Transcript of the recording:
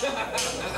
Ha ha ha buonanotte.